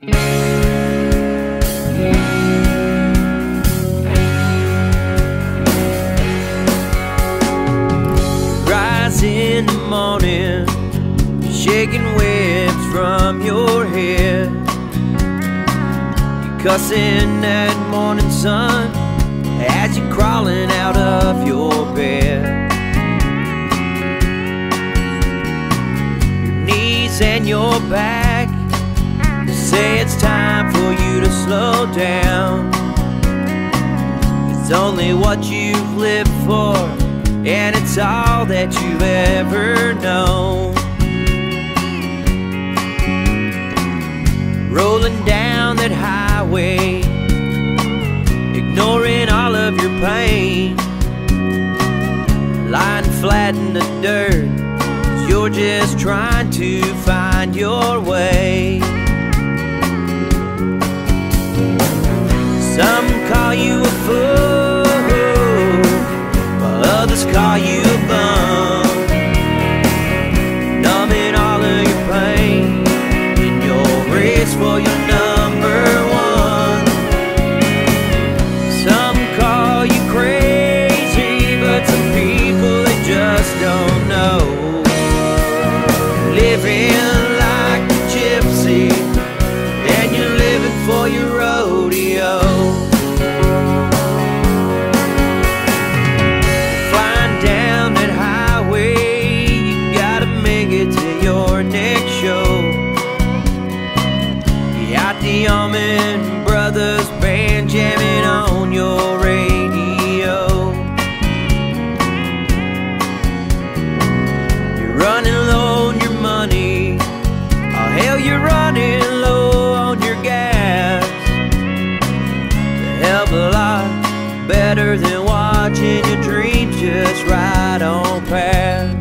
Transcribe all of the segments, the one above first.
Rise in the morning, shaking webs from your head. You cussing that morning sun as you're crawling out of your bed. Your knees and your back say it's time for you to slow down. It's only what you've lived for, and it's all that you've ever known. Rolling down that highway, ignoring all of your pain. Lying flat in the dirt, you you're just trying to find your way. Some call you a fool, while others call you Allman Brothers band jamming on your radio. You're running low on your money. Oh, hell, you're running low on your gas. A hell a lot better than watching your dreams just ride on past.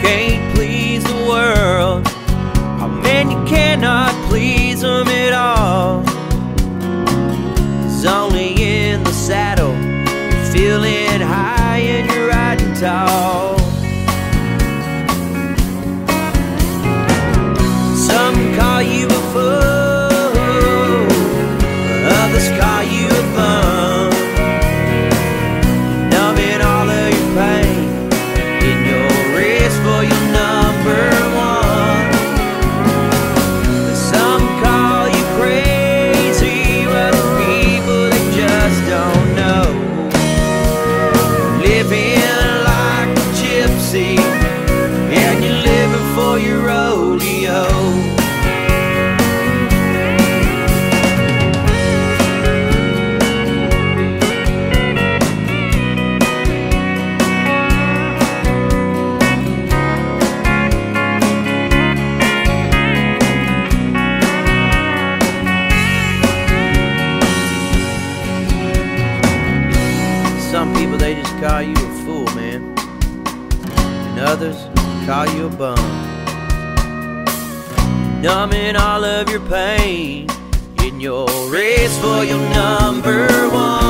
can't cannot please them people they just call you a fool, man. And others call you a bum. Numbing all of your pain in your race for your number one.